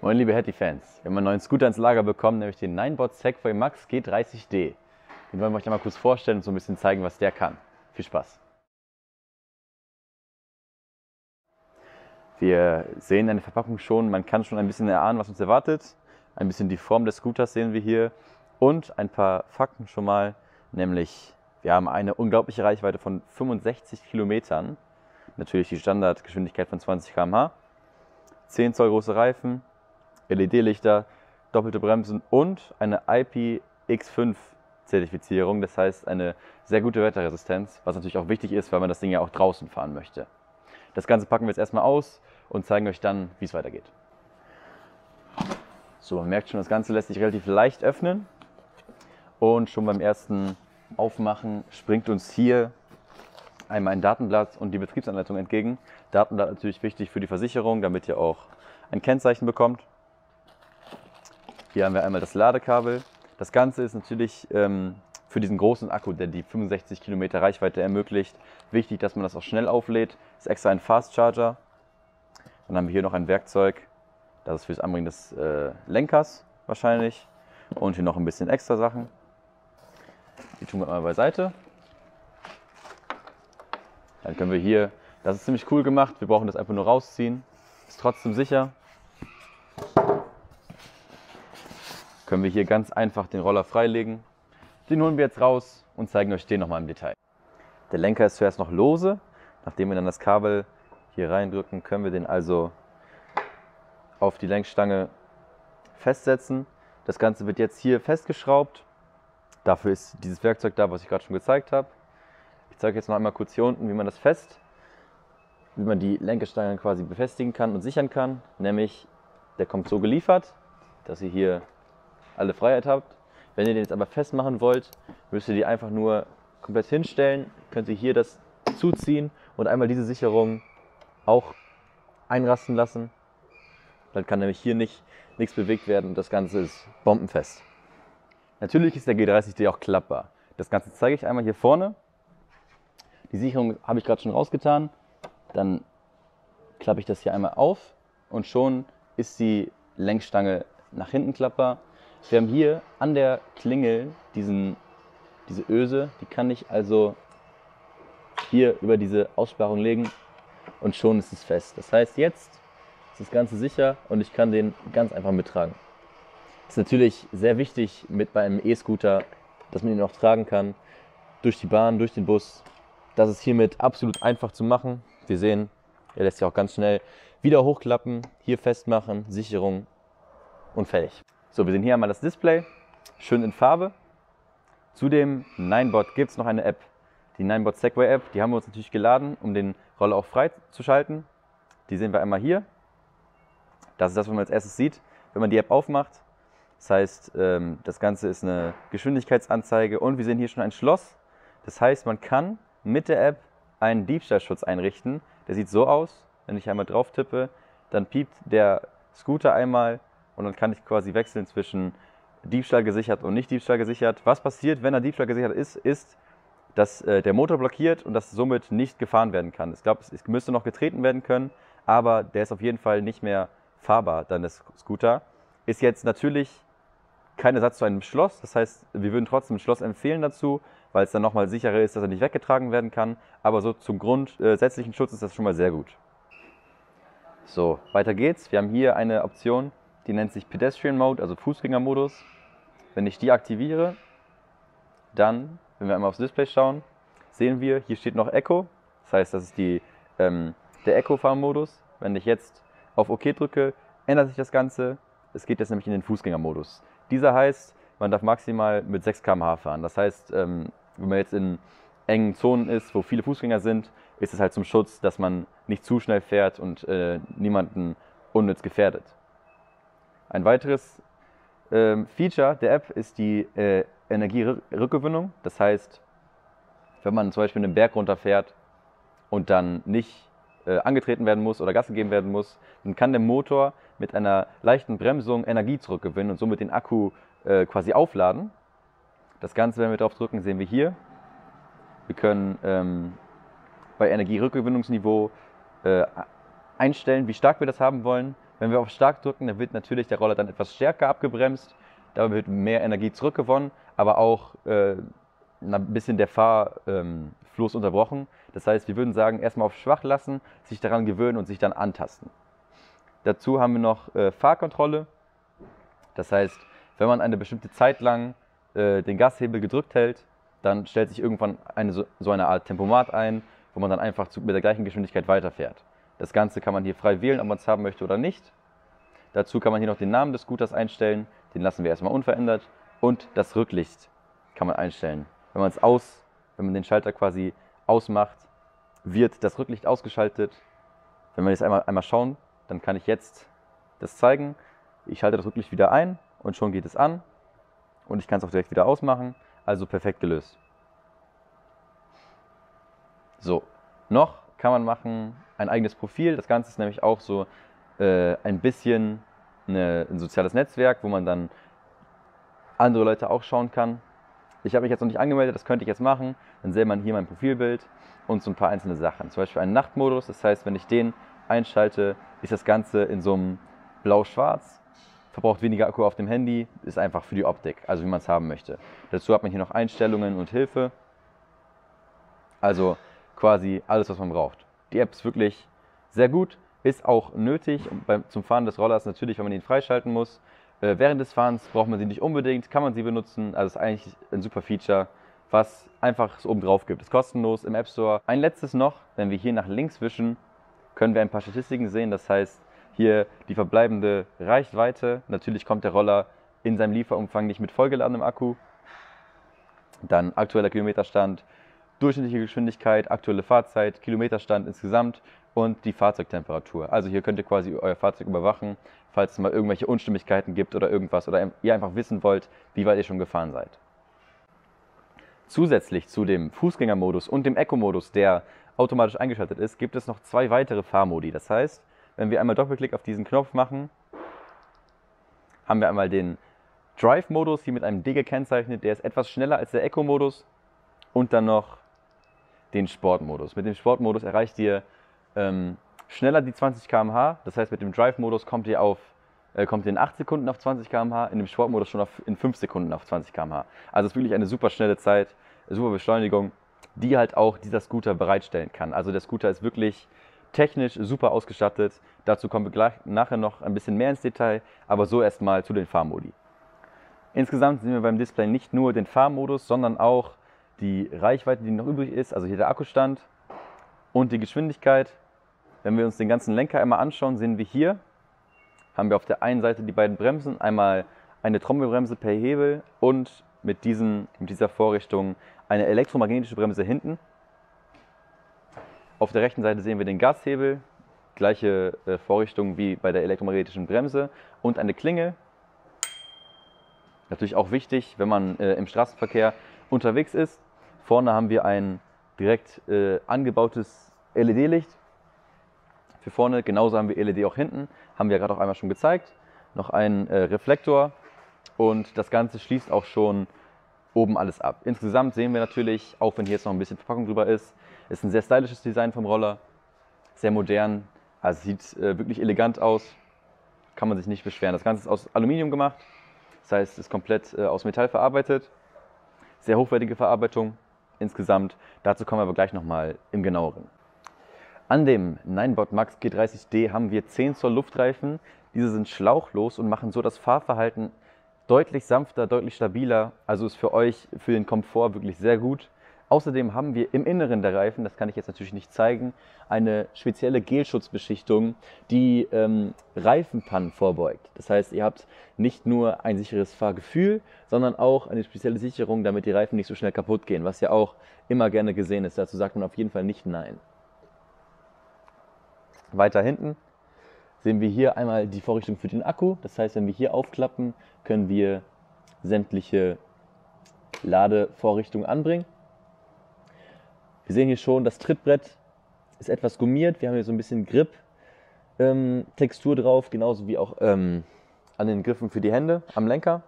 Moin liebe Hattie-Fans, wir haben einen neuen Scooter ins Lager bekommen, nämlich den Ninebot Segway Max G30D. Den wollen wir euch mal kurz vorstellen und so ein bisschen zeigen, was der kann. Viel Spaß! Wir sehen eine Verpackung schon, man kann schon ein bisschen erahnen, was uns erwartet. Ein bisschen die Form des Scooters sehen wir hier und ein paar Fakten schon mal, nämlich wir haben eine unglaubliche Reichweite von 65 Kilometern, natürlich die Standardgeschwindigkeit von 20 km/h, 10 Zoll große Reifen, LED-Lichter, doppelte Bremsen und eine IPX5 Zertifizierung, das heißt eine sehr gute Wetterresistenz, was natürlich auch wichtig ist, weil man das Ding ja auch draußen fahren möchte. Das Ganze packen wir jetzt erstmal aus und zeigen euch dann, wie es weitergeht. So, man merkt schon, das Ganze lässt sich relativ leicht öffnen und schon beim ersten Aufmachen springt uns hier einmal ein Datenblatt und die Betriebsanleitung entgegen. Datenblatt natürlich wichtig für die Versicherung, damit ihr auch ein Kennzeichen bekommt. Hier haben wir einmal das Ladekabel. Das Ganze ist natürlich ähm, für diesen großen Akku, der die 65 Kilometer Reichweite ermöglicht, wichtig, dass man das auch schnell auflädt. Das ist extra ein Fast Charger. Dann haben wir hier noch ein Werkzeug, das ist für das Anbringen des äh, Lenkers wahrscheinlich. Und hier noch ein bisschen extra Sachen. Die tun wir mal beiseite. Dann können wir hier, das ist ziemlich cool gemacht, wir brauchen das einfach nur rausziehen. Ist trotzdem sicher. Können wir hier ganz einfach den Roller freilegen. Den holen wir jetzt raus und zeigen euch den nochmal im Detail. Der Lenker ist zuerst noch lose. Nachdem wir dann das Kabel hier reindrücken, können wir den also auf die Lenkstange festsetzen. Das Ganze wird jetzt hier festgeschraubt. Dafür ist dieses Werkzeug da, was ich gerade schon gezeigt habe. Ich zeige jetzt noch einmal kurz hier unten, wie man das fest, wie man die Lenkerstange quasi befestigen kann und sichern kann. Nämlich, der kommt so geliefert, dass ihr hier alle Freiheit habt. Wenn ihr den jetzt aber festmachen wollt, müsst ihr die einfach nur komplett hinstellen, könnt ihr hier das zuziehen und einmal diese Sicherung auch einrasten lassen. Dann kann nämlich hier nicht, nichts bewegt werden und das Ganze ist bombenfest. Natürlich ist der G30D auch klappbar. Das Ganze zeige ich einmal hier vorne. Die Sicherung habe ich gerade schon rausgetan. Dann klappe ich das hier einmal auf und schon ist die Lenkstange nach hinten klappbar wir haben hier an der Klingel diesen, diese Öse, die kann ich also hier über diese Aussparung legen und schon ist es fest. Das heißt, jetzt ist das Ganze sicher und ich kann den ganz einfach mittragen. Ist natürlich sehr wichtig mit bei einem E-Scooter, dass man ihn auch tragen kann, durch die Bahn, durch den Bus. Das ist hiermit absolut einfach zu machen. Wir sehen, er lässt sich auch ganz schnell wieder hochklappen, hier festmachen, Sicherung und fertig. So, wir sehen hier einmal das Display, schön in Farbe. Zu dem Ninebot gibt es noch eine App, die Ninebot Segway App. Die haben wir uns natürlich geladen, um den Roller auch frei zu schalten. Die sehen wir einmal hier. Das ist das, was man als erstes sieht, wenn man die App aufmacht. Das heißt, ähm, das Ganze ist eine Geschwindigkeitsanzeige und wir sehen hier schon ein Schloss. Das heißt, man kann mit der App einen Diebstahlschutz einrichten. Der sieht so aus, wenn ich einmal drauf tippe, dann piept der Scooter einmal und dann kann ich quasi wechseln zwischen Diebstahl gesichert und nicht Diebstahl gesichert. Was passiert, wenn er Diebstahl gesichert ist, ist, dass äh, der Motor blockiert und dass somit nicht gefahren werden kann. Ich glaube, es müsste noch getreten werden können, aber der ist auf jeden Fall nicht mehr fahrbar, dann das Scooter. Ist jetzt natürlich kein Ersatz zu einem Schloss, das heißt, wir würden trotzdem ein Schloss empfehlen dazu, weil es dann nochmal sicherer ist, dass er nicht weggetragen werden kann. Aber so zum grundsätzlichen Schutz ist das schon mal sehr gut. So, weiter geht's. Wir haben hier eine Option, die nennt sich Pedestrian Mode, also Fußgängermodus. Wenn ich die aktiviere, dann, wenn wir einmal aufs Display schauen, sehen wir, hier steht noch Echo. Das heißt, das ist die, ähm, der Echo-Fahrmodus. Wenn ich jetzt auf OK drücke, ändert sich das Ganze. Es geht jetzt nämlich in den Fußgängermodus. Dieser heißt, man darf maximal mit 6 km/h fahren. Das heißt, ähm, wenn man jetzt in engen Zonen ist, wo viele Fußgänger sind, ist es halt zum Schutz, dass man nicht zu schnell fährt und äh, niemanden unnütz gefährdet. Ein weiteres ähm, Feature der App ist die äh, Energierückgewinnung. Das heißt, wenn man zum Beispiel einen Berg runterfährt und dann nicht äh, angetreten werden muss oder Gas gegeben werden muss, dann kann der Motor mit einer leichten Bremsung Energie zurückgewinnen und somit den Akku äh, quasi aufladen. Das Ganze, wenn wir drauf drücken, sehen wir hier. Wir können ähm, bei Energierückgewinnungsniveau äh, einstellen, wie stark wir das haben wollen. Wenn wir auf stark drücken, dann wird natürlich der Roller dann etwas stärker abgebremst, dabei wird mehr Energie zurückgewonnen, aber auch äh, ein bisschen der Fahrfluss ähm, unterbrochen. Das heißt, wir würden sagen, erstmal auf schwach lassen, sich daran gewöhnen und sich dann antasten. Dazu haben wir noch äh, Fahrkontrolle. Das heißt, wenn man eine bestimmte Zeit lang äh, den Gashebel gedrückt hält, dann stellt sich irgendwann eine, so, eine Art Tempomat ein, wo man dann einfach zu, mit der gleichen Geschwindigkeit weiterfährt. Das Ganze kann man hier frei wählen, ob man es haben möchte oder nicht. Dazu kann man hier noch den Namen des Scooters einstellen. Den lassen wir erstmal unverändert. Und das Rücklicht kann man einstellen. Wenn man es aus, wenn man den Schalter quasi ausmacht, wird das Rücklicht ausgeschaltet. Wenn wir jetzt einmal, einmal schauen, dann kann ich jetzt das zeigen. Ich schalte das Rücklicht wieder ein und schon geht es an. Und ich kann es auch direkt wieder ausmachen. Also perfekt gelöst. So, noch kann man machen ein eigenes Profil. Das Ganze ist nämlich auch so äh, ein bisschen eine, ein soziales Netzwerk, wo man dann andere Leute auch schauen kann. Ich habe mich jetzt noch nicht angemeldet, das könnte ich jetzt machen. Dann sähe man hier mein Profilbild und so ein paar einzelne Sachen. Zum Beispiel einen Nachtmodus, das heißt, wenn ich den einschalte, ist das Ganze in so einem blau-schwarz, verbraucht weniger Akku auf dem Handy, ist einfach für die Optik, also wie man es haben möchte. Dazu hat man hier noch Einstellungen und Hilfe. Also quasi alles, was man braucht. Die App ist wirklich sehr gut, ist auch nötig zum Fahren des Rollers natürlich, wenn man ihn freischalten muss. Äh, während des Fahrens braucht man sie nicht unbedingt, kann man sie benutzen. Also ist eigentlich ein super Feature, was einfach so oben drauf gibt. Ist kostenlos im App Store. Ein letztes noch, wenn wir hier nach links wischen, können wir ein paar Statistiken sehen. Das heißt, hier die verbleibende Reichweite. Natürlich kommt der Roller in seinem Lieferumfang nicht mit vollgeladenem Akku. Dann aktueller Kilometerstand, durchschnittliche Geschwindigkeit, aktuelle Fahrzeit, Kilometerstand insgesamt und die Fahrzeugtemperatur. Also hier könnt ihr quasi euer Fahrzeug überwachen, falls es mal irgendwelche Unstimmigkeiten gibt oder irgendwas oder ihr einfach wissen wollt, wie weit ihr schon gefahren seid. Zusätzlich zu dem Fußgängermodus und dem Eco-Modus, der automatisch eingeschaltet ist, gibt es noch zwei weitere Fahrmodi. Das heißt, wenn wir einmal Doppelklick auf diesen Knopf machen, haben wir einmal den Drive-Modus, hier mit einem D gekennzeichnet, der ist etwas schneller als der Eco-Modus und dann noch den Sportmodus. Mit dem Sportmodus erreicht ihr ähm, schneller die 20 km/h. Das heißt, mit dem Drive-Modus kommt ihr auf äh, kommt in 8 Sekunden auf 20 km/h, in dem Sportmodus schon auf, in 5 Sekunden auf 20 km/h. Also es ist wirklich eine super schnelle Zeit, super Beschleunigung, die halt auch dieser Scooter bereitstellen kann. Also der Scooter ist wirklich technisch super ausgestattet. Dazu kommen wir gleich, nachher noch ein bisschen mehr ins Detail, aber so erstmal zu den Fahrmodi. Insgesamt sehen wir beim Display nicht nur den Fahrmodus, sondern auch die Reichweite, die noch übrig ist, also hier der Akkustand und die Geschwindigkeit. Wenn wir uns den ganzen Lenker einmal anschauen, sehen wir hier, haben wir auf der einen Seite die beiden Bremsen, einmal eine Trommelbremse per Hebel und mit, diesen, mit dieser Vorrichtung eine elektromagnetische Bremse hinten. Auf der rechten Seite sehen wir den Gashebel, gleiche äh, Vorrichtung wie bei der elektromagnetischen Bremse und eine Klinge. Natürlich auch wichtig, wenn man äh, im Straßenverkehr unterwegs ist. Vorne haben wir ein direkt äh, angebautes LED-Licht für vorne. Genauso haben wir LED auch hinten. Haben wir gerade auch einmal schon gezeigt. Noch ein äh, Reflektor und das Ganze schließt auch schon oben alles ab. Insgesamt sehen wir natürlich, auch wenn hier jetzt noch ein bisschen Verpackung drüber ist, ist ein sehr stylisches Design vom Roller. Sehr modern. Also sieht äh, wirklich elegant aus. Kann man sich nicht beschweren. Das Ganze ist aus Aluminium gemacht. Das heißt, es ist komplett äh, aus Metall verarbeitet. Sehr hochwertige Verarbeitung insgesamt. Dazu kommen wir aber gleich nochmal im genaueren. An dem Ninebot Max G30D haben wir 10 Zoll Luftreifen. Diese sind schlauchlos und machen so das Fahrverhalten deutlich sanfter, deutlich stabiler. Also ist für euch, für den Komfort wirklich sehr gut. Außerdem haben wir im Inneren der Reifen, das kann ich jetzt natürlich nicht zeigen, eine spezielle Gelschutzbeschichtung, die ähm, Reifenpannen vorbeugt. Das heißt, ihr habt nicht nur ein sicheres Fahrgefühl, sondern auch eine spezielle Sicherung, damit die Reifen nicht so schnell kaputt gehen, was ja auch immer gerne gesehen ist. Dazu sagt man auf jeden Fall nicht Nein. Weiter hinten sehen wir hier einmal die Vorrichtung für den Akku. Das heißt, wenn wir hier aufklappen, können wir sämtliche Ladevorrichtungen anbringen. Wir sehen hier schon, das Trittbrett ist etwas gummiert. Wir haben hier so ein bisschen Grip-Textur ähm, drauf, genauso wie auch ähm, an den Griffen für die Hände am Lenker.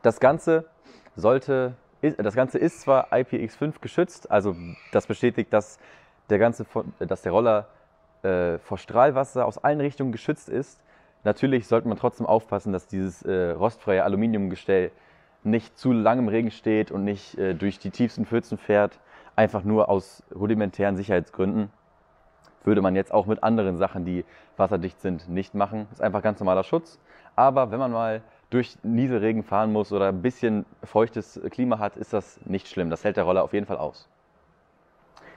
Das Ganze sollte, das Ganze ist zwar IPX5 geschützt, also das bestätigt, dass der, ganze, dass der Roller äh, vor Strahlwasser aus allen Richtungen geschützt ist. Natürlich sollte man trotzdem aufpassen, dass dieses äh, rostfreie Aluminiumgestell nicht zu lang im Regen steht und nicht äh, durch die tiefsten Pfützen fährt, einfach nur aus rudimentären Sicherheitsgründen. Würde man jetzt auch mit anderen Sachen, die wasserdicht sind, nicht machen. Ist einfach ganz normaler Schutz. Aber wenn man mal durch Nieselregen fahren muss oder ein bisschen feuchtes Klima hat, ist das nicht schlimm. Das hält der Roller auf jeden Fall aus.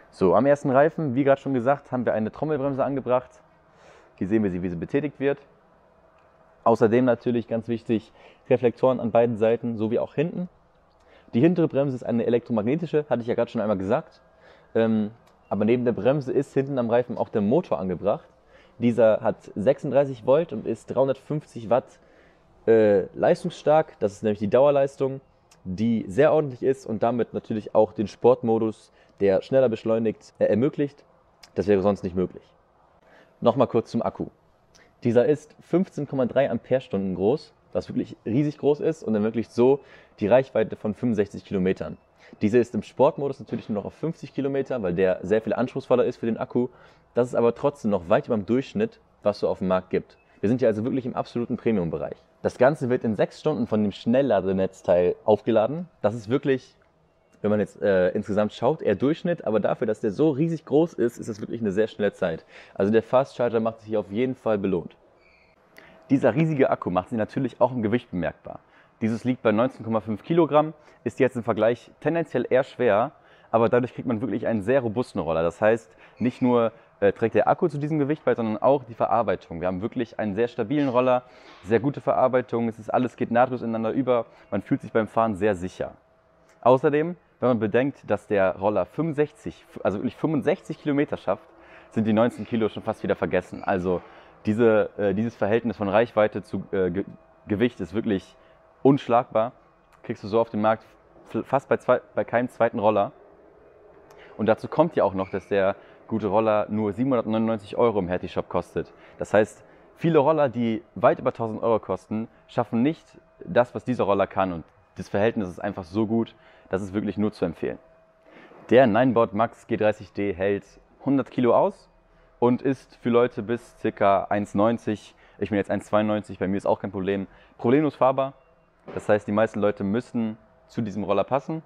So, am ersten Reifen, wie gerade schon gesagt, haben wir eine Trommelbremse angebracht. Hier sehen wir sie, wie sie betätigt wird. Außerdem natürlich ganz wichtig, Reflektoren an beiden Seiten sowie auch hinten. Die hintere Bremse ist eine elektromagnetische, hatte ich ja gerade schon einmal gesagt. Ähm, aber neben der Bremse ist hinten am Reifen auch der Motor angebracht. Dieser hat 36 Volt und ist 350 Watt äh, leistungsstark. Das ist nämlich die Dauerleistung, die sehr ordentlich ist und damit natürlich auch den Sportmodus der schneller beschleunigt, äh, ermöglicht. Das wäre sonst nicht möglich. Nochmal kurz zum Akku. Dieser ist 15,3 Ampere-Stunden groß, was wirklich riesig groß ist und ermöglicht so die Reichweite von 65 Kilometern. Diese ist im Sportmodus natürlich nur noch auf 50 Kilometer, weil der sehr viel anspruchsvoller ist für den Akku. Das ist aber trotzdem noch weit über dem Durchschnitt, was so auf dem Markt gibt. Wir sind hier also wirklich im absoluten Premium-Bereich. Das Ganze wird in sechs Stunden von dem Schnellladenetzteil aufgeladen. Das ist wirklich wenn man jetzt äh, insgesamt schaut, eher Durchschnitt, aber dafür, dass der so riesig groß ist, ist das wirklich eine sehr schnelle Zeit. Also der Fast Charger macht sich hier auf jeden Fall belohnt. Dieser riesige Akku macht sich natürlich auch im Gewicht bemerkbar. Dieses liegt bei 19,5 Kilogramm, ist jetzt im Vergleich tendenziell eher schwer, aber dadurch kriegt man wirklich einen sehr robusten Roller. Das heißt, nicht nur äh, trägt der Akku zu diesem Gewicht bei, sondern auch die Verarbeitung. Wir haben wirklich einen sehr stabilen Roller, sehr gute Verarbeitung, es ist alles geht nahtlos ineinander über, man fühlt sich beim Fahren sehr sicher. Außerdem wenn man bedenkt, dass der Roller 65, also wirklich 65 Kilometer schafft, sind die 19 Kilo schon fast wieder vergessen. Also diese, äh, dieses Verhältnis von Reichweite zu äh, Ge Gewicht ist wirklich unschlagbar. Kriegst du so auf dem Markt fast bei, zwei, bei keinem zweiten Roller. Und dazu kommt ja auch noch, dass der gute Roller nur 799 Euro im Hertie Shop kostet. Das heißt, viele Roller, die weit über 1000 Euro kosten, schaffen nicht das, was dieser Roller kann. Und das Verhältnis ist einfach so gut, das ist wirklich nur zu empfehlen. Der Ninebot Max G30D hält 100 Kilo aus und ist für Leute bis ca. 1,90, ich bin jetzt 1,92, bei mir ist auch kein Problem, problemlos fahrbar. Das heißt, die meisten Leute müssen zu diesem Roller passen.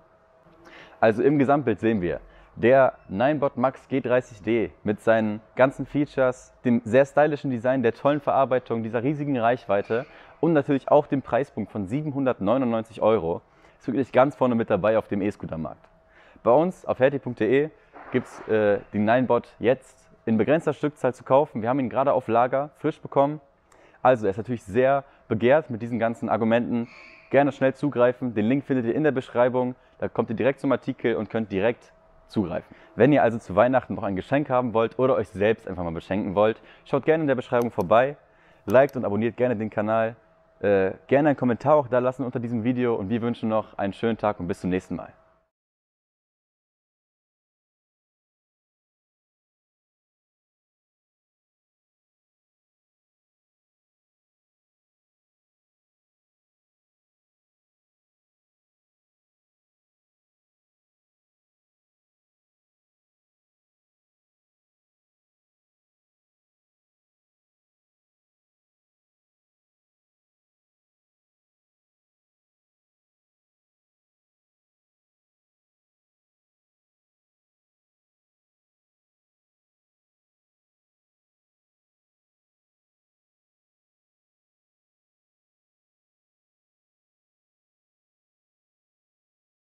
Also im Gesamtbild sehen wir, der Ninebot Max G30D mit seinen ganzen Features, dem sehr stylischen Design, der tollen Verarbeitung, dieser riesigen Reichweite und natürlich auch dem Preispunkt von 799 Euro ist wirklich ganz vorne mit dabei auf dem E-Scooter-Markt. Bei uns auf hertie.de gibt es äh, den Ninebot jetzt in begrenzter Stückzahl zu kaufen. Wir haben ihn gerade auf Lager frisch bekommen. Also er ist natürlich sehr begehrt mit diesen ganzen Argumenten. Gerne schnell zugreifen. Den Link findet ihr in der Beschreibung. Da kommt ihr direkt zum Artikel und könnt direkt zugreifen. Wenn ihr also zu Weihnachten noch ein Geschenk haben wollt oder euch selbst einfach mal beschenken wollt, schaut gerne in der Beschreibung vorbei, liked und abonniert gerne den Kanal. Äh, gerne einen Kommentar auch da lassen unter diesem Video und wir wünschen noch einen schönen Tag und bis zum nächsten Mal.